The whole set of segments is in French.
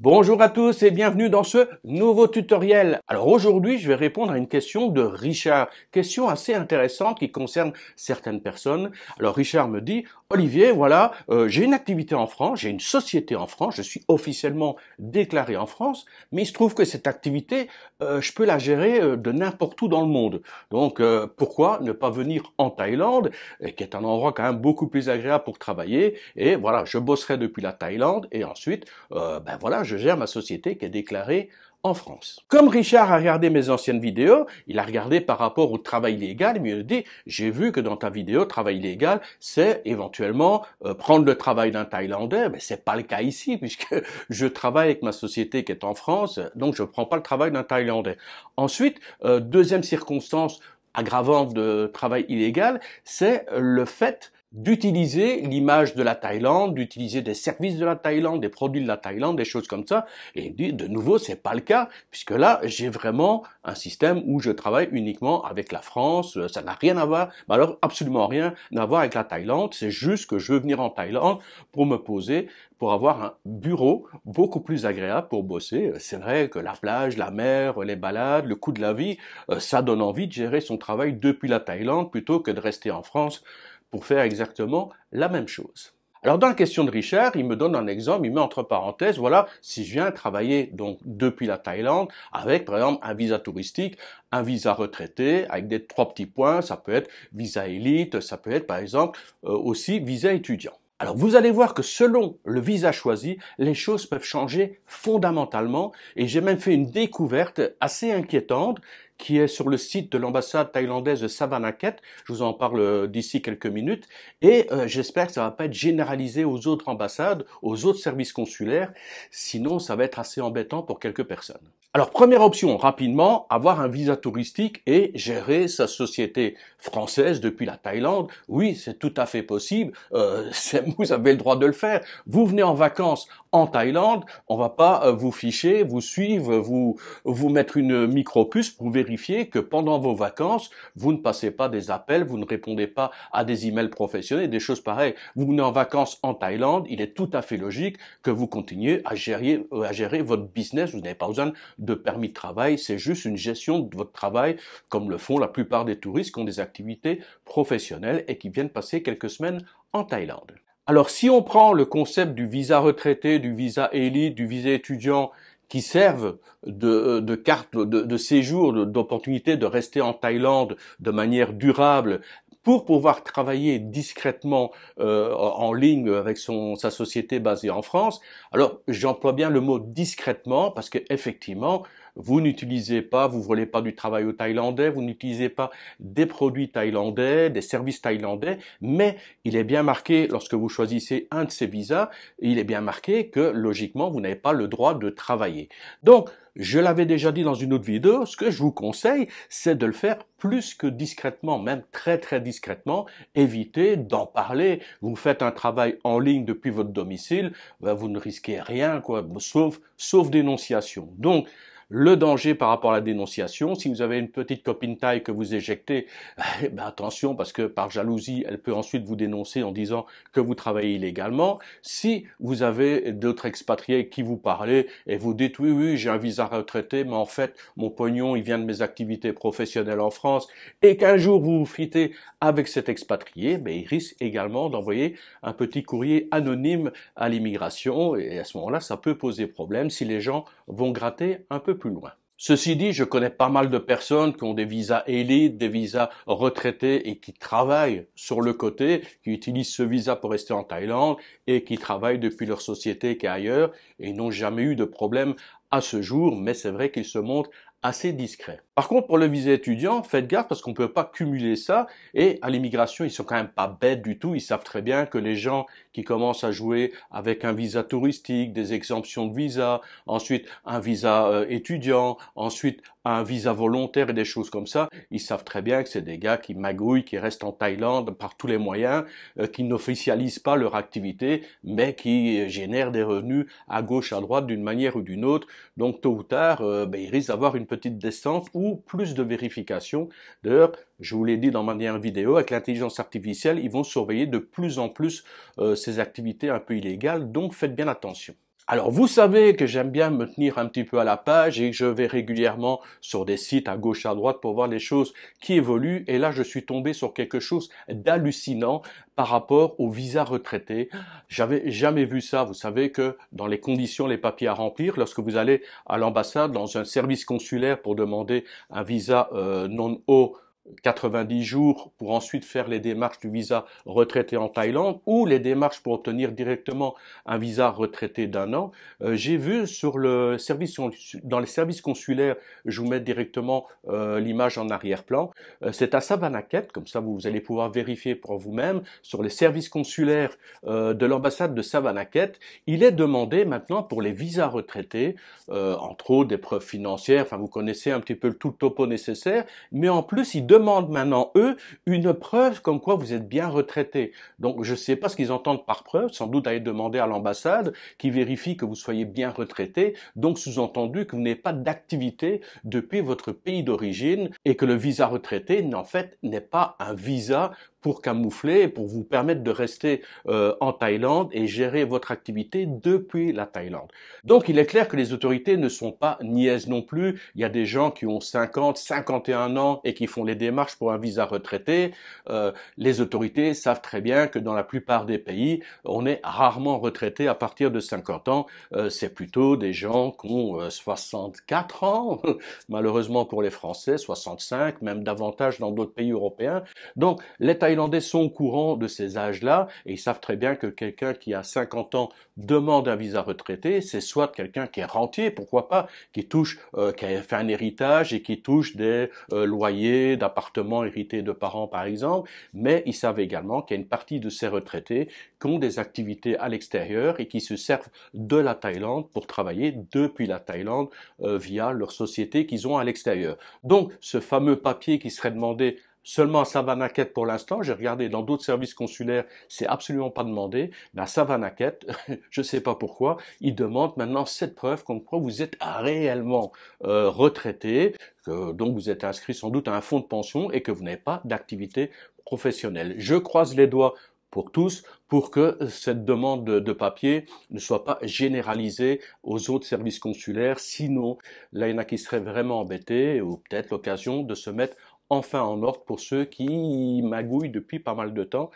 Bonjour à tous et bienvenue dans ce nouveau tutoriel. Alors aujourd'hui, je vais répondre à une question de Richard. Question assez intéressante qui concerne certaines personnes. Alors Richard me dit, Olivier, voilà, euh, j'ai une activité en France, j'ai une société en France, je suis officiellement déclaré en France, mais il se trouve que cette activité, euh, je peux la gérer euh, de n'importe où dans le monde. Donc pourquoi ne pas venir en Thaïlande, qui est un endroit quand même beaucoup plus agréable pour travailler, et voilà, je bosserai depuis la Thaïlande, et ensuite, ben voilà, je gère ma société qui est déclarée en France. Comme Richard a regardé mes anciennes vidéos, il a regardé par rapport au travail légal, il me dit, j'ai vu que dans ta vidéo, travail légal, c'est éventuellement euh, prendre le travail d'un Thaïlandais, mais c'est pas le cas ici, puisque je travaille avec ma société qui est en France, donc je prends pas le travail d'un Thaïlandais. Ensuite, euh, deuxième circonstance aggravante de travail illégal, c'est le fait d'utiliser l'image de la Thaïlande, d'utiliser des services de la Thaïlande, des produits de la Thaïlande, des choses comme ça. Et de nouveau, c'est pas le cas, puisque là, j'ai vraiment un système où je travaille uniquement avec la France. Ça n'a rien à voir, alors absolument rien à voir avec la Thaïlande. C'est juste que je veux venir en Thaïlande pour me poser, pour avoir un bureau beaucoup plus agréable pour bosser. C'est vrai que la plage, la mer, les balades, le coût de la vie, euh, ça donne envie de gérer son travail depuis la Thaïlande plutôt que de rester en France pour faire exactement la même chose. Alors dans la question de Richard, il me donne un exemple, il met entre parenthèses, voilà, si je viens travailler donc depuis la Thaïlande avec par exemple un visa touristique, un visa retraité avec des trois petits points, ça peut être visa élite, ça peut être par exemple euh, aussi visa étudiant. Alors vous allez voir que selon le visa choisi, les choses peuvent changer fondamentalement et j'ai même fait une découverte assez inquiétante qui est sur le site de l'ambassade thaïlandaise de Savanaket. Je vous en parle euh, d'ici quelques minutes. Et euh, j'espère que ça va pas être généralisé aux autres ambassades, aux autres services consulaires. Sinon, ça va être assez embêtant pour quelques personnes. Alors, première option, rapidement, avoir un visa touristique et gérer sa société française depuis la Thaïlande. Oui, c'est tout à fait possible. Euh, vous avez le droit de le faire. Vous venez en vacances en Thaïlande, on va pas euh, vous ficher, vous suivre, vous vous mettre une micro-puce pour vérifier que pendant vos vacances, vous ne passez pas des appels, vous ne répondez pas à des emails professionnels, des choses pareilles. Vous venez en vacances en Thaïlande, il est tout à fait logique que vous continuiez à gérer, à gérer votre business. Vous n'avez pas besoin de permis de travail, c'est juste une gestion de votre travail, comme le font la plupart des touristes qui ont des activités professionnelles et qui viennent passer quelques semaines en Thaïlande. Alors si on prend le concept du visa retraité, du visa élite, du visa étudiant, qui servent de, de carte de, de séjour, d'opportunité de rester en Thaïlande de manière durable pour pouvoir travailler discrètement euh, en ligne avec son, sa société basée en France. Alors j'emploie bien le mot discrètement parce que effectivement vous n'utilisez pas, vous volez pas du travail au thaïlandais, vous n'utilisez pas des produits thaïlandais, des services thaïlandais, mais il est bien marqué lorsque vous choisissez un de ces visas, il est bien marqué que logiquement vous n'avez pas le droit de travailler. Donc je l'avais déjà dit dans une autre vidéo, ce que je vous conseille, c'est de le faire plus que discrètement, même très très discrètement. Évitez d'en parler. Vous faites un travail en ligne depuis votre domicile, ben, vous ne risquez rien, quoi, sauf, sauf dénonciation. Donc, le danger par rapport à la dénonciation. Si vous avez une petite copine taille que vous éjectez, eh ben attention parce que par jalousie, elle peut ensuite vous dénoncer en disant que vous travaillez illégalement. Si vous avez d'autres expatriés qui vous parlent et vous dites oui, oui, j'ai un visa retraité, mais en fait, mon pognon, il vient de mes activités professionnelles en France et qu'un jour vous vous fritez avec cet expatrié, ben, il risque également d'envoyer un petit courrier anonyme à l'immigration et à ce moment-là, ça peut poser problème si les gens vont gratter un peu plus loin. Ceci dit, je connais pas mal de personnes qui ont des visas élites, des visas retraités et qui travaillent sur le côté, qui utilisent ce visa pour rester en Thaïlande et qui travaillent depuis leur société qui est ailleurs et n'ont jamais eu de problème à ce jour, mais c'est vrai qu'ils se montrent assez discrets. Par contre, pour le visa étudiant, faites gaffe parce qu'on ne peut pas cumuler ça. Et à l'immigration, ils sont quand même pas bêtes du tout. Ils savent très bien que les gens qui commencent à jouer avec un visa touristique, des exemptions de visa, ensuite un visa euh, étudiant, ensuite un visa volontaire et des choses comme ça, ils savent très bien que c'est des gars qui magouillent, qui restent en Thaïlande par tous les moyens, euh, qui n'officialisent pas leur activité, mais qui génèrent des revenus à gauche, à droite, d'une manière ou d'une autre. Donc tôt ou tard, euh, ben, ils risquent d'avoir une petite descente ou plus de vérification. D'ailleurs, je vous l'ai dit dans ma dernière vidéo, avec l'intelligence artificielle, ils vont surveiller de plus en plus euh, ces activités un peu illégales, donc faites bien attention. Alors vous savez que j'aime bien me tenir un petit peu à la page et que je vais régulièrement sur des sites à gauche à droite pour voir les choses qui évoluent et là je suis tombé sur quelque chose d'hallucinant par rapport au visa retraité. J'avais jamais vu ça. Vous savez que dans les conditions, les papiers à remplir, lorsque vous allez à l'ambassade dans un service consulaire pour demander un visa euh, non haut 90 jours pour ensuite faire les démarches du visa retraité en Thaïlande ou les démarches pour obtenir directement un visa retraité d'un an. Euh, j'ai vu sur le service dans les services consulaires, je vous mets directement euh, l'image en arrière-plan. Euh, c'est à Savanaket, comme ça vous allez pouvoir vérifier pour vous-même sur les services consulaires de l'ambassade de Savanaket. Il est demandé maintenant pour les visas retraités, entre autres des preuves financières. Enfin, vous connaissez un petit peu le tout topo nécessaire, mais en plus il demandent maintenant, eux, une preuve comme quoi vous êtes bien retraité. Donc je ne sais pas ce qu'ils entendent par preuve, sans doute aller demander à l'ambassade qui vérifie que vous soyez bien retraité, donc sous-entendu que vous n'avez pas d'activité depuis votre pays d'origine et que le visa retraité, en fait, n'est pas un visa pour camoufler, pour vous permettre de rester euh, en Thaïlande et gérer votre activité depuis la Thaïlande. Donc il est clair que les autorités ne sont pas niaises non plus. Il y a des gens qui ont 50, 51 ans et qui font les démarches pour un visa retraité. Euh, les autorités savent très bien que dans la plupart des pays, on est rarement retraité à partir de 50 ans. Euh, c'est plutôt des gens qui ont 64 ans, malheureusement pour les Français, 65, même davantage dans d'autres pays européens. Donc Thaïlandais sont au courant de ces âges-là et ils savent très bien que quelqu'un qui a 50 ans demande un visa retraité, c'est soit quelqu'un qui est rentier, pourquoi pas, qui touche, euh, qui a fait un héritage et qui touche des euh, loyers d'appartements hérités de parents par exemple, mais ils savent également qu'il y a une partie de ces retraités qui ont des activités à l'extérieur et qui se servent de la Thaïlande pour travailler depuis la Thaïlande euh, via leur société qu'ils ont à l'extérieur. Donc ce fameux papier qui serait demandé Seulement à Savanaket pour l'instant, j'ai regardé dans d'autres services consulaires, c'est absolument pas demandé. Mais à Savanaket, je ne sais pas pourquoi, ils demandent maintenant cette preuve comme quoi vous êtes réellement euh, retraité, que, donc vous êtes inscrit sans doute à un fonds de pension et que vous n'avez pas d'activité professionnelle. Je croise les doigts pour tous, pour que cette demande de, papier ne soit pas généralisée aux autres services consulaires. Sinon, là, il y en a qui seraient vraiment embêtés, ou peut-être l'occasion de se mettre enfin en ordre pour ceux qui magouillent depuis pas mal de temps.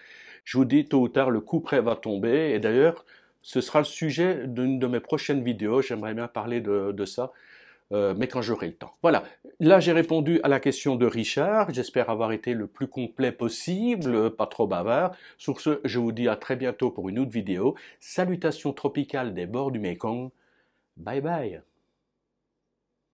Je vous dis, tôt ou tard, le coup près va tomber. Et d'ailleurs, ce sera le sujet d'une de mes prochaines vidéos. J'aimerais bien parler de, ça, euh, mais quand j'aurai le temps. Voilà, là j'ai répondu à la question de Richard. J'espère avoir été le plus complet possible, pas trop bavard. Sur ce, je vous dis à très bientôt pour une autre vidéo. Salutations tropicales des bords du Mekong. Bye bye